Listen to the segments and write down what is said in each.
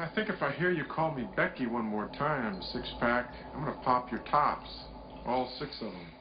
I think if I hear you call me Becky one more time, six pack, I'm gonna pop your tops. All six of them.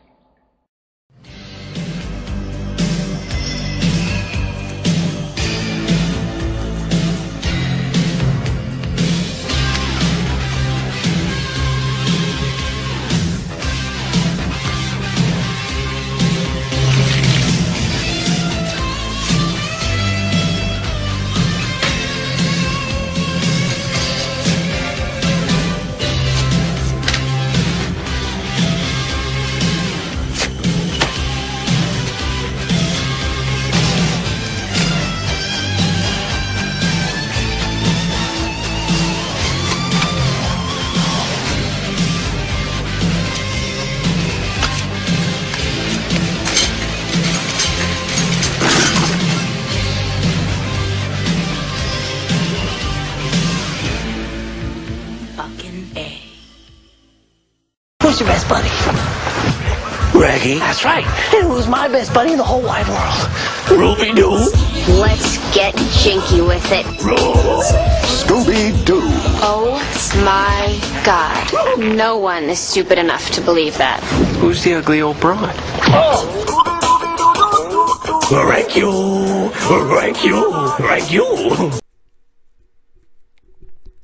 Who's your best buddy? Reggie. That's right. And who's my best buddy in the whole wide world? Ruby Doo. Let's get jinky with it. Scooby Doo. Oh my god. No one is stupid enough to believe that. Who's the ugly old broad? Rank you. Rank you. Rank you.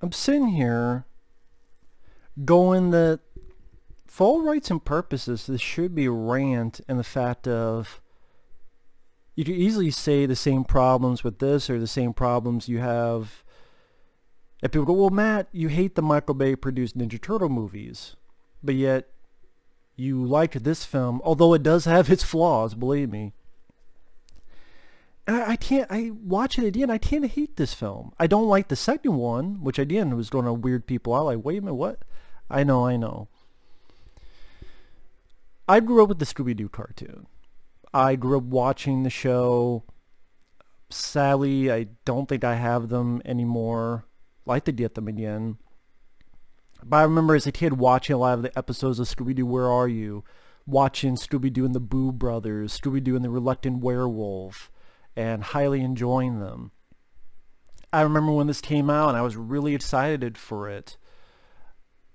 I'm sitting here going that for all rights and purposes this should be a rant in the fact of you could easily say the same problems with this or the same problems you have. If people go well Matt you hate the Michael Bay produced Ninja Turtle movies but yet you like this film although it does have its flaws believe me. And I, I can't I watch it again I can't hate this film. I don't like the second one which again was going to weird people out like wait a minute what? I know I know I grew up with the Scooby-Doo cartoon. I grew up watching the show. Sadly, I don't think I have them anymore. like to get them again. But I remember as a kid watching a lot of the episodes of Scooby-Doo Where Are You? Watching Scooby-Doo and the Boo Brothers, Scooby-Doo and the Reluctant Werewolf, and highly enjoying them. I remember when this came out and I was really excited for it.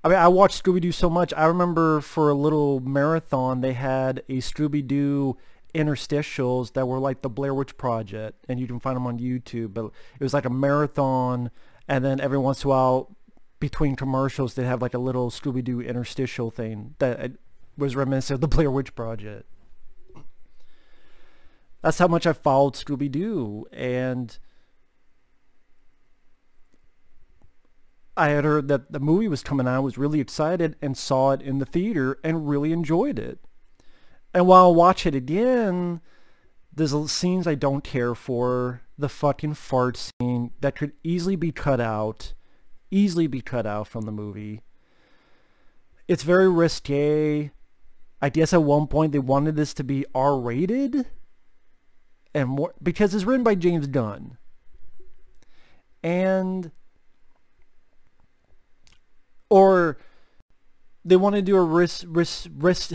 I mean, I watched Scooby-Doo so much. I remember for a little marathon, they had a Scooby-Doo interstitials that were like the Blair Witch Project, and you can find them on YouTube. But it was like a marathon, and then every once in a while, between commercials, they'd have like a little Scooby-Doo interstitial thing that uh, was reminiscent of the Blair Witch Project. That's how much I followed Scooby-Doo, and I had heard that the movie was coming out, was really excited, and saw it in the theater and really enjoyed it. And while I watch it again, there's scenes I don't care for. The fucking fart scene that could easily be cut out, easily be cut out from the movie. It's very risque. I guess at one point they wanted this to be R-rated, and more because it's written by James Gunn. And or they want to do a wrist wrist wrist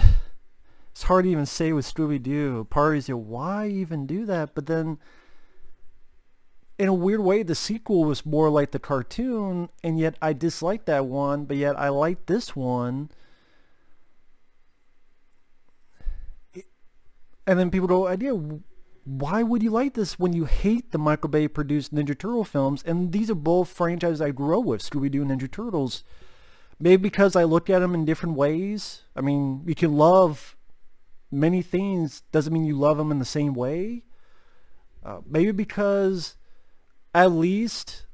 it's hard to even say with Scooby-Doo parties you why even do that but then in a weird way the sequel was more like the cartoon and yet I disliked that one but yet I liked this one. And then people go idea why would you like this when you hate the Michael Bay produced Ninja Turtle films? And these are both franchises I grew up with Scooby-Doo and Ninja Turtles Maybe because I look at them in different ways. I mean, you can love many things, doesn't mean you love them in the same way. Uh, maybe because at least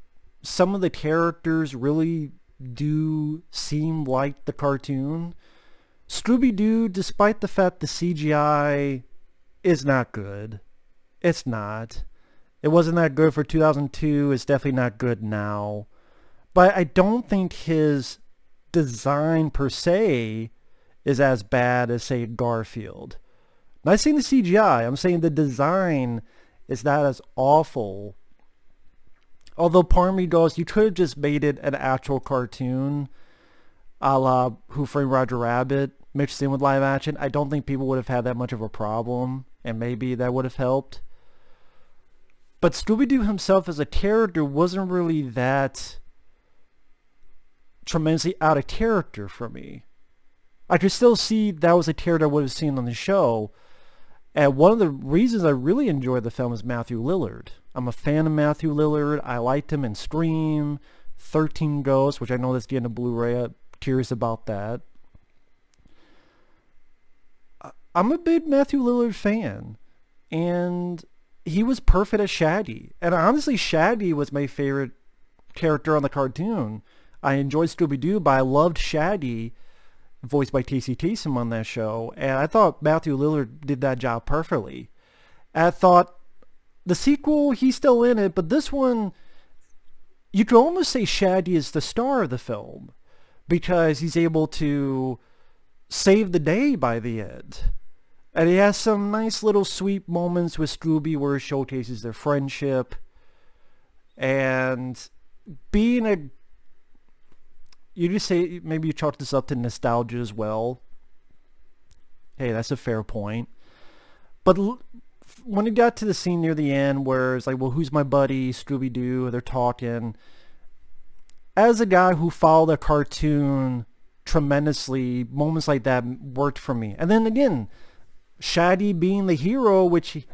some of the characters really do seem like the cartoon. Scooby-Doo, despite the fact the CGI is not good, it's not. It wasn't that good for 2002. It's definitely not good now. But I don't think his design per se is as bad as say Garfield. Not saying the CGI, I'm saying the design is not as awful. Although part me goes, you could have just made it an actual cartoon a la Who Framed Roger Rabbit mixed in with live action. I don't think people would have had that much of a problem and maybe that would have helped. But Scooby-Doo himself as a character wasn't really that tremendously out of character for me. I could still see that was a character I would have seen on the show. And one of the reasons I really enjoyed the film is Matthew Lillard. I'm a fan of Matthew Lillard. I liked him in Scream, 13 Ghosts, which I know that's getting a Blu-ray. I'm curious about that. I'm a big Matthew Lillard fan. And he was perfect as Shaggy. And honestly, Shaggy was my favorite character on the cartoon. I enjoyed Scooby-Doo, but I loved Shaggy, voiced by Casey Kasem on that show. And I thought Matthew Lillard did that job perfectly. And I thought the sequel, he's still in it, but this one, you could almost say Shaggy is the star of the film because he's able to save the day by the end. And he has some nice little sweet moments with Scooby where he showcases their friendship. And being a... You just say, maybe you chalk this up to nostalgia as well. Hey, that's a fair point. But when it got to the scene near the end where it's like, well, who's my buddy, Scooby-Doo, they're talking. As a guy who followed a cartoon tremendously, moments like that worked for me. And then again, Shaggy being the hero, which he,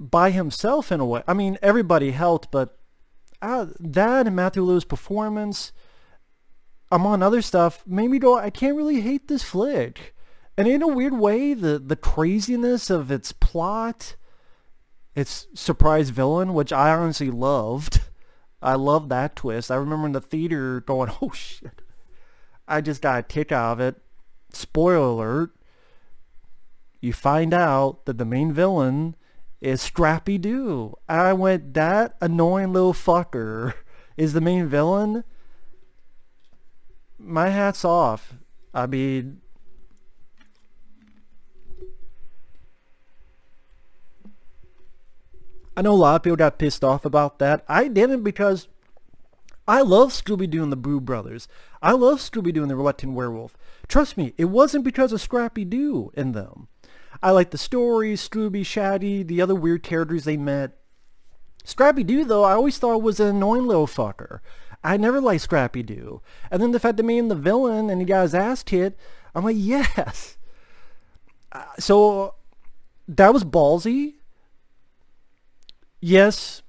by himself in a way. I mean, everybody helped, but uh, that and Matthew Lewis' performance, among other stuff, made me go, I can't really hate this flick. And in a weird way, the, the craziness of its plot, its surprise villain, which I honestly loved. I loved that twist. I remember in the theater going, oh shit. I just got a kick out of it. Spoiler alert you find out that the main villain is Scrappy Doo. I went, that annoying little fucker is the main villain. My hat's off. I mean, I know a lot of people got pissed off about that. I didn't because I love Scooby-Doo and the Boo Brothers. I love Scooby-Doo and the Reluctant Werewolf. Trust me, it wasn't because of Scrappy-Doo in them. I like the stories, Scooby, Shaggy, the other weird characters they met. Scrappy-Doo, though, I always thought was an annoying little fucker. I never liked Scrappy-Doo. And then the fact that made the villain and he got his ass hit, I'm like, yes. Uh, so that was ballsy. Yes,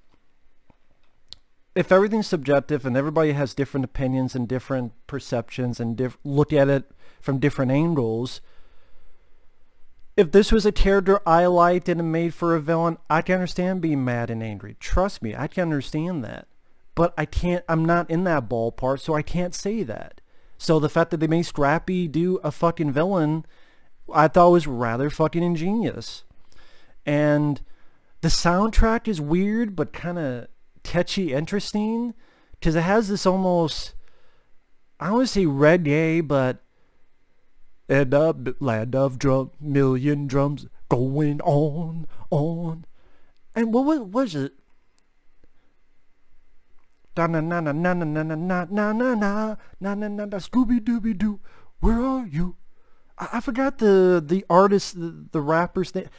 if everything's subjective and everybody has different opinions and different perceptions and diff- look at it from different angles, if this was a character I liked and made for a villain, I can understand being mad and angry. Trust me, I can understand that. But I can't, I'm not in that ballpark, so I can't say that. So the fact that they made Scrappy-Doo a fucking villain, I thought was rather fucking ingenious. And the soundtrack is weird, but kind of catchy, interesting. Because it has this almost, I don't want to say reggae, but and a land of drum, million drums going on, on. And what was, was it? Na na na na na na na na na na na na na na na Scooby Dooby Doo, where are you? I, I forgot the the artist, the, the rapper's name.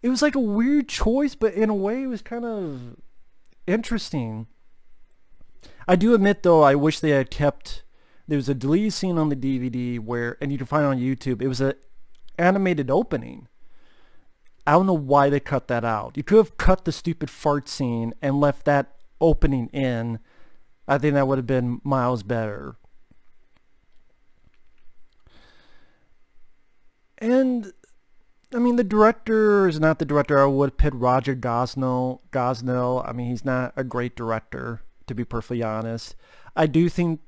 It was like a weird choice, but in a way, it was kind of interesting. I do admit, though, I wish they had kept there was a deleted scene on the DVD where, and you can find it on YouTube, it was an animated opening. I don't know why they cut that out. You could have cut the stupid fart scene and left that opening in. I think that would have been miles better. And I mean, the director is not the director I would pit Raja Gosnell. Gosnell. I mean, he's not a great director, to be perfectly honest. I do think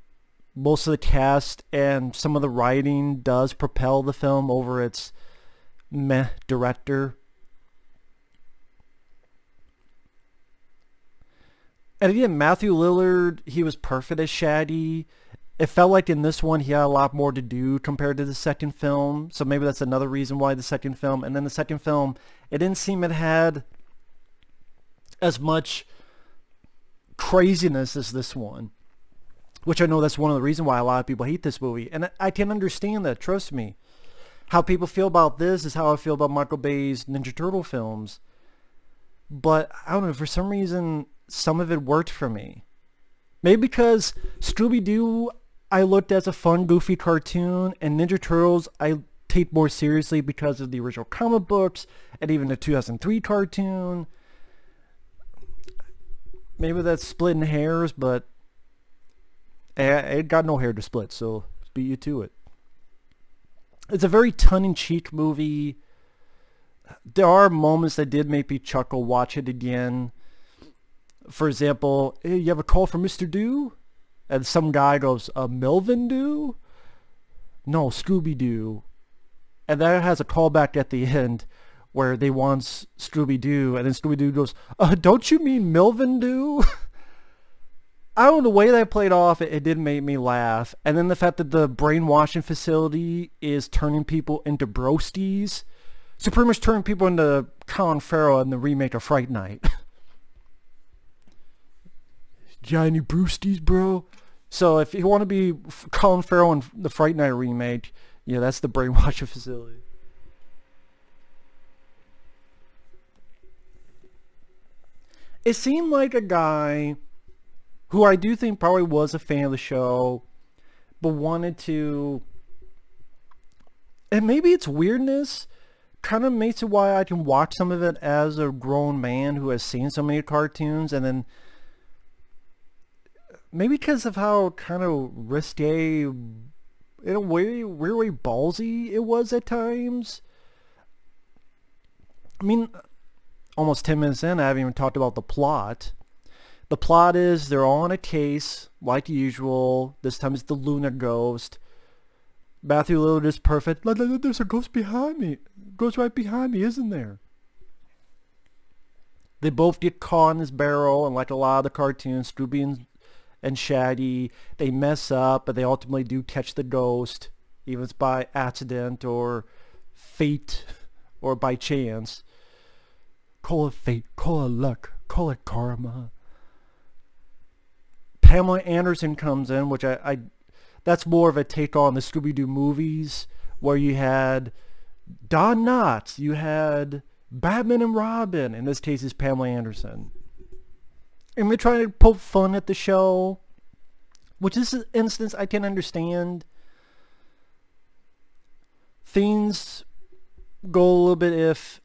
most of the cast and some of the writing does propel the film over its meh director. And again, Matthew Lillard, he was perfect as Shaggy. It felt like in this one he had a lot more to do compared to the second film. So maybe that's another reason why the second film. And then the second film, it didn't seem it had as much craziness as this one. Which I know that's one of the reasons why a lot of people hate this movie. And I can understand that, trust me. How people feel about this is how I feel about Michael Bay's Ninja Turtle films. But I don't know, for some reason, some of it worked for me. Maybe because Scooby-Doo I looked as a fun, goofy cartoon, and Ninja Turtles I take more seriously because of the original comic books and even the 2003 cartoon. Maybe that's splitting hairs, but I, I got no hair to split, so beat you to it. It's a very tongue-in-cheek movie. There are moments that did make me chuckle. Watch it again. For example, hey, you have a call from Mr. Do? And some guy goes, a Melvin Do? No, Scooby-Doo. And that has a callback at the end where they want Scooby-Doo, and then Scooby-Doo goes, uh, don't you mean Melvin Do? I don't know, the way that played off, it, it did make me laugh. And then the fact that the brainwashing facility is turning people into broasties. So pretty much turning people into Colin Farrell in the remake of Fright Night. Johnny Brewsties, bro. So if you want to be Colin Farrell in the Fright Night remake, yeah, that's the brainwashing facility. It seemed like a guy who I do think probably was a fan of the show, but wanted to... And maybe it's weirdness kind of makes it why I can watch some of it as a grown man who has seen so many cartoons and then maybe because of how kind of risque in a way way ballsy it was at times. I mean almost 10 minutes in I haven't even talked about the plot the plot is they're all on a case like usual. This time it's the Luna Ghost. Matthew Lillard is perfect. There's a ghost behind me. Ghost right behind me isn't there? They both get caught in this barrel and like a lot of the cartoons Scooby and and Shaggy, they mess up, but they ultimately do catch the ghost, even if it's by accident or fate or by chance. Call it fate, call it luck, call it karma. Pamela Anderson comes in, which I, I that's more of a take on the Scooby-Doo movies, where you had Don Knotts, you had Batman and Robin, in this case is Pamela Anderson and they're trying to poke fun at the show, which this instance I can understand. Things go a little bit if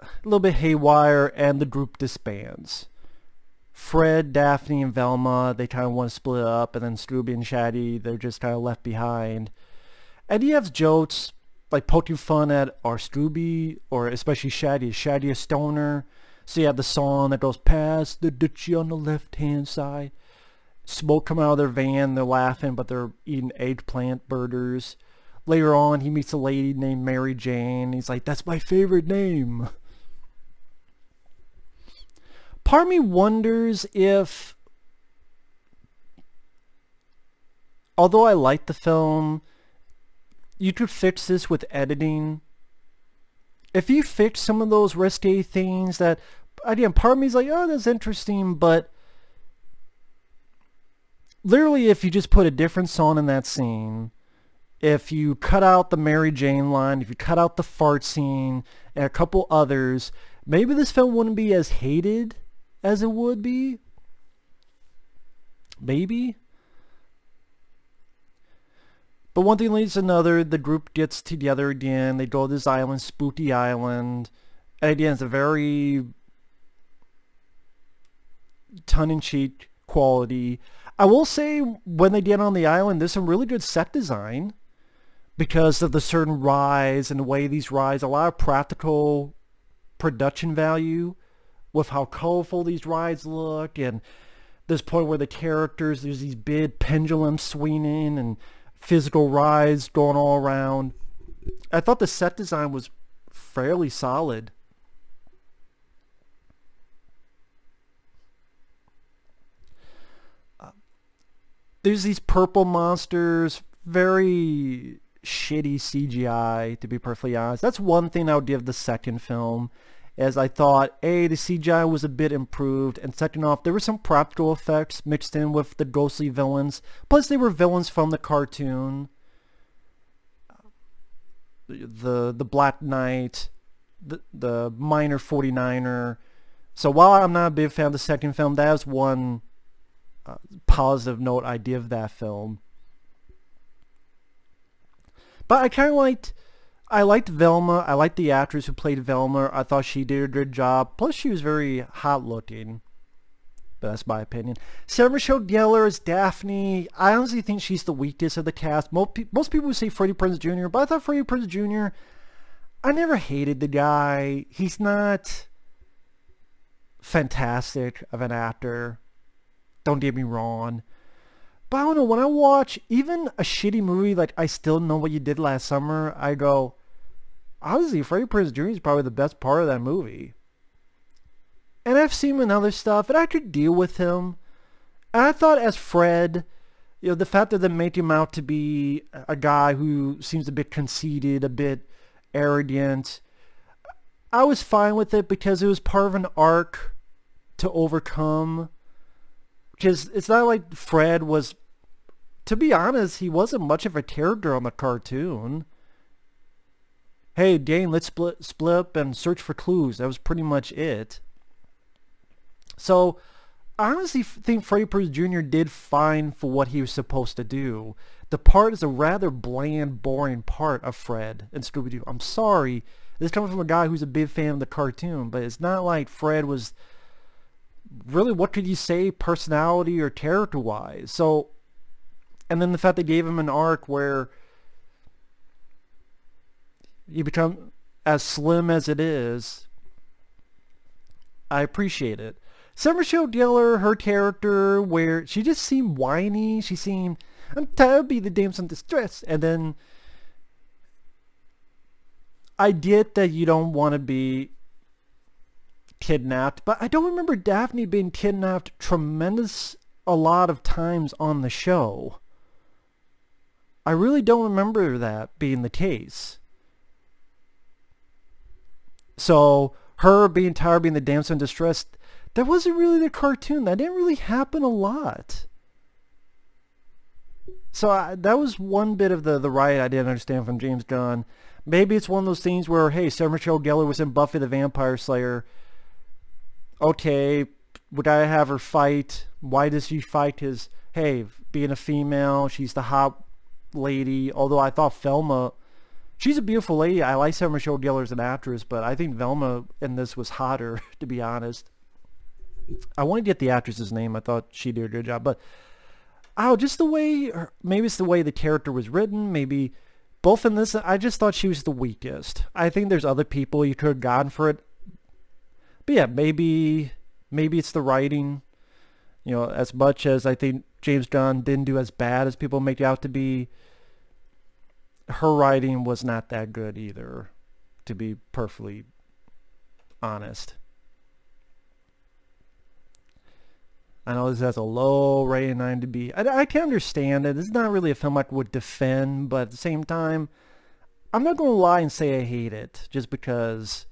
a little bit haywire and the group disbands. Fred, Daphne, and Velma, they kind of want to split up, and then Scooby and Shaggy, they're just kind of left behind. And he has jokes, like poking fun at our Scooby, or especially Shaggy. Is Shaggy a stoner? So you have the song that goes Pass the Dutchie on the left-hand side. Smoke coming out of their van. They're laughing, but they're eating eggplant burgers. Later on, he meets a lady named Mary Jane. He's like, that's my favorite name. Part of me wonders if, although I like the film, you could fix this with editing. If you fix some of those risque things that again part of me is like oh that's interesting but literally if you just put a different song in that scene if you cut out the Mary Jane line if you cut out the fart scene and a couple others maybe this film wouldn't be as hated as it would be maybe but one thing leads to another. The group gets together again. They go to this island, Spooky Island. And again, it's a very tongue-in-cheek quality. I will say, when they get on the island, there's some really good set design because of the certain rides and the way these rides, a lot of practical production value with how colorful these rides look and this point where the characters, there's these big pendulums swinging and physical rides going all around. I thought the set design was fairly solid. Uh, there's these purple monsters, very shitty CGI, to be perfectly honest. That's one thing I would give the second film as I thought, A, the CGI was a bit improved, and second off, there were some practical effects mixed in with the ghostly villains. Plus, they were villains from the cartoon. The the Black Knight, the, the Miner 49er. So while I'm not a big fan of the second film, that is one uh, positive note I give that film. But I kind of liked, I liked Velma. I liked the actress who played Velma. I thought she did a good job. Plus, she was very hot looking. But that's my opinion. Sarah Michelle Gellar as Daphne. I honestly think she's the weakest of the cast. Most, pe- most people would say Freddie Prinze Jr., but I thought Freddie Prinze Jr., I never hated the guy. He's not fantastic of an actor. Don't get me wrong. But I don't know, when I watch even a shitty movie like I Still Know What You Did Last Summer, I go, honestly, Freddie Prinze Jr. is probably the best part of that movie. And I've seen him in other stuff, and I could deal with him. And I thought as Fred, you know, the fact that they made him out to be a guy who seems a bit conceited, a bit arrogant, I was fine with it because it was part of an arc to overcome. Because it's not like Fred was, to be honest, he wasn't much of a character on the cartoon. Hey, Dane, let's split, split up and search for clues. That was pretty much it. So, I honestly think Freddie Prinze Jr. did fine for what he was supposed to do. The part is a rather bland, boring part of Fred and Scooby-Doo. I'm sorry. This comes from a guy who's a big fan of the cartoon, but it's not like Fred was really, what could you say, personality or character-wise? So, and then the fact they gave him an arc where you become as slim as it is, I appreciate it. Sarah Michelle Gellar, her character, where she just seemed whiny. She seemed, I'm tired of being the damsel in distress. And then I get that you don't want to be kidnapped, but I don't remember Daphne being kidnapped tremendous a lot of times on the show. I really don't remember that being the case. So her being tired, being the damsel in distress, that wasn't really the cartoon. That didn't really happen a lot. So I, that was one bit of the, the riot I didn't understand from James Gunn. Maybe it's one of those things where, hey, Sarah Michelle Gellar was in Buffy the Vampire Slayer. Okay, would I have her fight? Why does she fight? his, hey, being a female, she's the hot lady. Although I thought Velma, she's a beautiful lady. I like Sarah Michelle Gellar as an actress, but I think Velma in this was hotter, to be honest. I want to get the actress's name. I thought she did a good job, but oh, just the way, maybe it's the way the character was written. Maybe both in this, I just thought she was the weakest. I think there's other people you could have gone for it. But yeah, maybe, maybe it's the writing. You know, as much as I think James Gunn didn't do as bad as people make out to be, her writing was not that good either, to be perfectly honest. I know this has a low rating on IMDb. I, I can understand it. It's not really a film I would defend, but at the same time, I'm not going to lie and say I hate it just because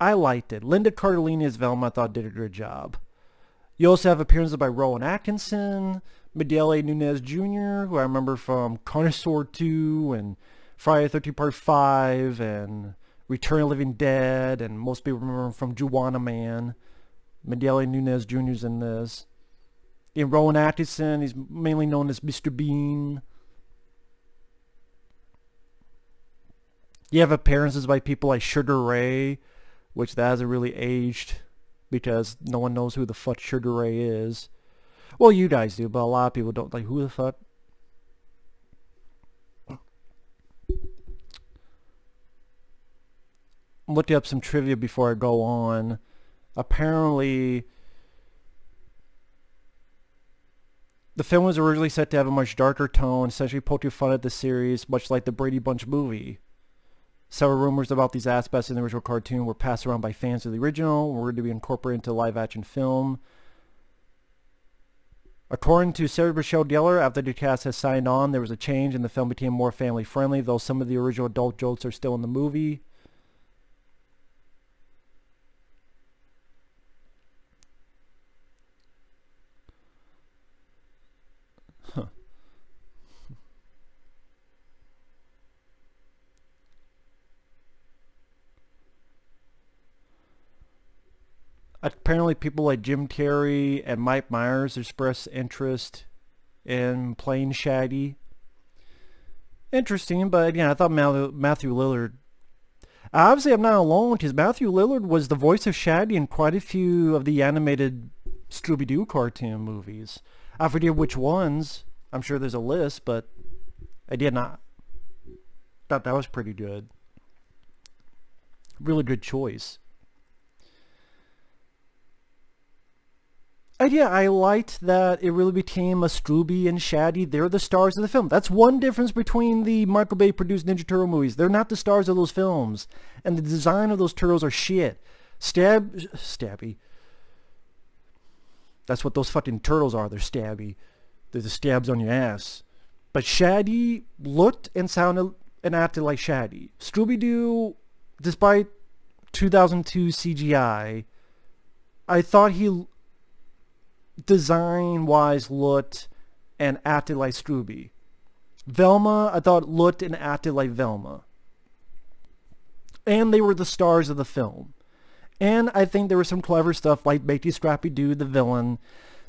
I liked it. Linda Cardellini as Velma I thought did a good job. You also have appearances by Rowan Atkinson, A. Nunez Jr., who I remember from Carnosaur 2 and Friday the 13th Part 5 and Return of Living Dead, and most people remember him from Juwanna Man. A. Nunez Jr. is in this in Rowan Atkinson. He's mainly known as Mr. Bean. You have appearances by people like Sugar Ray, which that hasn't really aged because no one knows who the fuck Sugar Ray is. Well, you guys do, but a lot of people don't. Like, who the fuck? I'm looking up some trivia before I go on. Apparently, The film was originally set to have a much darker tone, essentially poking fun at the series, much like the Brady Bunch movie. Several rumors about these aspects in the original cartoon were passed around by fans of the original were to be incorporated into live-action film. According to Sarah Michelle Gellar, after the cast has signed on, there was a change and the film became more family-friendly, though some of the original adult jokes are still in the movie. Apparently people like Jim Carrey and Mike Myers expressed interest in playing Shaggy. Interesting, but yeah, I thought Matthew Lillard. Obviously, I'm not alone because Matthew Lillard was the voice of Shaggy in quite a few of the animated Scooby-Doo cartoon movies. I forget which ones. I'm sure there's a list, but I did not. Thought that was pretty good. Really good choice. And yeah, I liked that it really became a Scooby and Shaggy. They're the stars of the film. That's one difference between the Michael Bay produced Ninja Turtle movies. They're not the stars of those films. And the design of those turtles are shit. Stab, stabby. That's what those fucking turtles are. They're stabby. They're the stabs on your ass. But Shaggy looked and sounded and acted like Shaggy. Scooby-Doo, despite 2002 CGI, I thought he design wise looked and acted like Scooby. Velma, I thought looked and acted like Velma. And they were the stars of the film. And I think there was some clever stuff like making Scrappy-Doo the villain.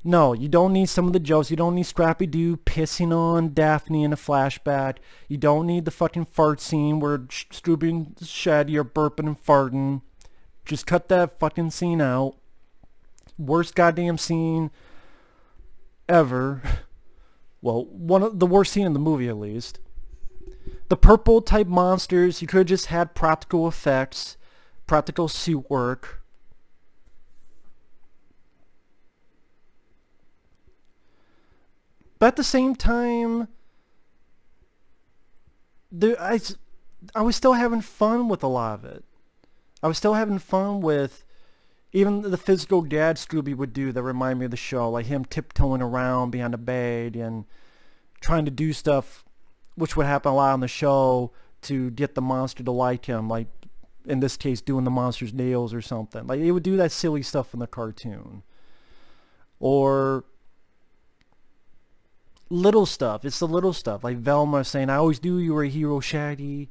No, you don't need some of the jokes. You don't need Scrappy-Doo pissing on Daphne in a flashback. You don't need the fucking fart scene where Scooby and Shaggy are burping and farting. Just cut that fucking scene out worst goddamn scene ever. Well, one of the worst scene in the movie at least. The purple type monsters, you could have just had practical effects, practical suit work. But at the same time, there, I, I was still having fun with a lot of it. I was still having fun with even the physical dad Scooby would do that remind me of the show, like him tiptoeing around behind a bed and trying to do stuff, which would happen a lot on the show to get the monster to like him, like in this case doing the monster's nails or something. Like it would do that silly stuff in the cartoon. Or little stuff. It's the little stuff. Like Velma saying, I always knew you were a hero, Shaggy.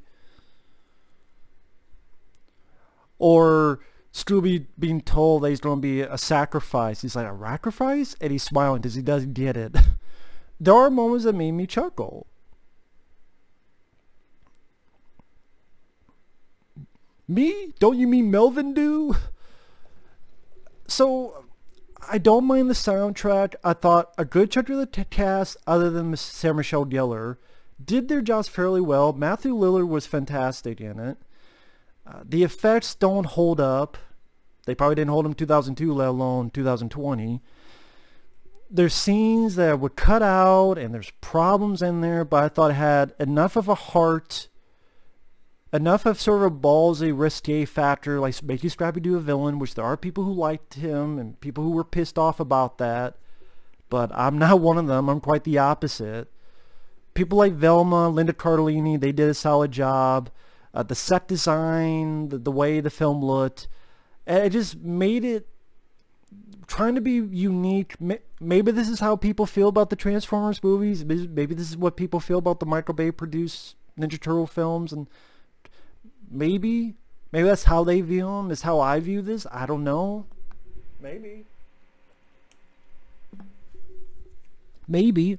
Or Scooby being told that he's going to be a sacrifice. He's like, a sacrifice? And he's smiling because he doesn't get it. there are moments that made me chuckle. Me? Don't you mean Melvin do? So, I don't mind the soundtrack. I thought a good chunk of the cast, other than Sarah Michelle Gellar, did their jobs fairly well. Matthew Lillard was fantastic in it. Uh, the effects don't hold up. They probably didn't hold them 2002, let alone 2020. There's scenes that were cut out and there's problems in there, but I thought it had enough of a heart, enough of sort of a ballsy, risque factor, like making Scrappy-Doo a villain, which there are people who liked him and people who were pissed off about that. But I'm not one of them. I'm quite the opposite. People like Velma, Linda Cardellini, they did a solid job. Uh, the set design, the, the way the film looked, it just made it trying to be unique. Maybe this is how people feel about the Transformers movies. Maybe this is what people feel about the Michael Bay produced Ninja Turtle films, and maybe, maybe that's how they view them. Is how I view this. I don't know. Maybe. Maybe.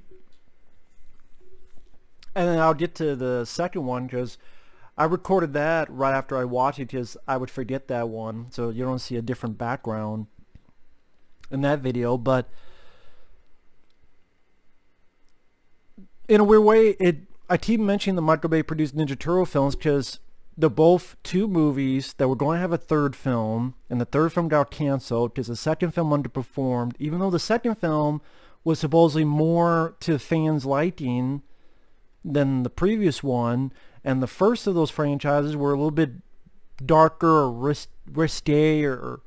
And then I'll get to the second one because I recorded that right after I watched it because I would forget that one. So you don't see a different background in that video. But in a weird way, it I keep mentioning the Michael Bay produced Ninja Turtle films because they're both two movies that were going to have a third film. And the third film got canceled because the second film underperformed. Even though the second film was supposedly more to fans' liking than the previous one and the first of those franchises were a little bit darker or ris- risque or,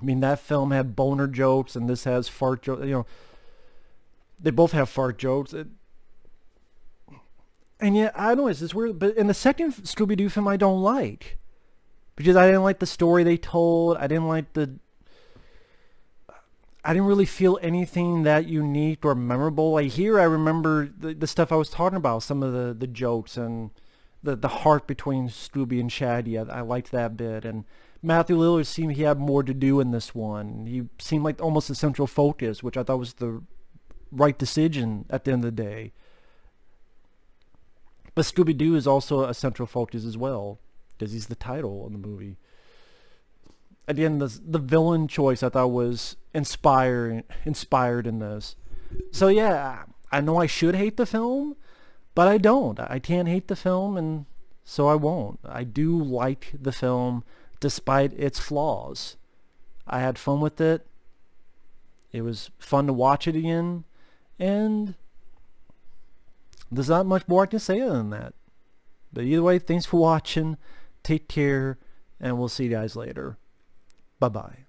I mean that film had boner jokes and this has fart jokes you know they both have fart jokes. It, and yet I don't know it's just weird but in the second Scooby-Doo film I don't like because I didn't like the story they told I didn't like the I didn't really feel anything that unique or memorable. Like here, I remember the, the stuff I was talking about, some of the, the jokes and the, the heart between Scooby and Shaggy. I, I liked that bit. And Matthew Lillard seemed he had more to do in this one. He seemed like almost the central focus, which I thought was the right decision at the end of the day. But Scooby-Doo is also a central focus as well, because he's the title of the movie. Again, the the villain choice I thought was inspiring, inspired in this. So yeah, I know I should hate the film, but I don't. I can't hate the film, and so I won't. I do like the film despite its flaws. I had fun with it. It was fun to watch it again, and there's not much more I can say than that. But either way, thanks for watching. Take care, and we'll see you guys later. Bye-bye.